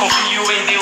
Confio you Deus.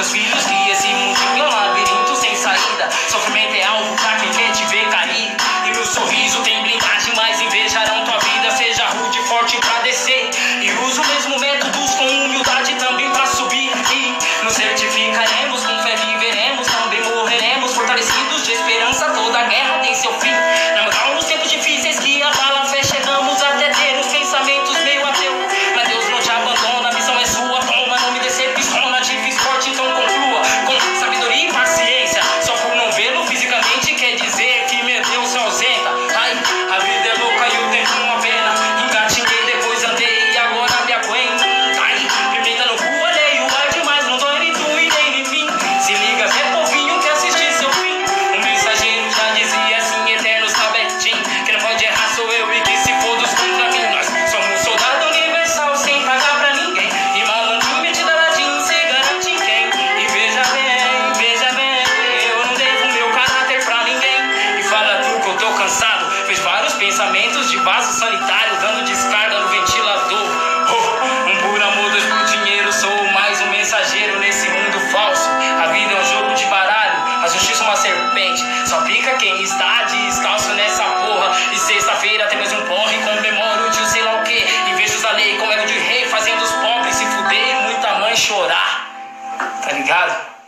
because we used to lançamentos de vaso sanitário dando descarga no ventilador. Oh, um por amor, dois por dinheiro, sou mais um mensageiro nesse mundo falso. A vida é um jogo de baralho, a justiça é uma serpente. Só pica quem está descalço nessa porra. E sexta-feira tem mais um porre, comemoro de sei lá o que. E vejo os lei como era de rei, fazendo os pobres se fuder e muita mãe chorar. Tá ligado?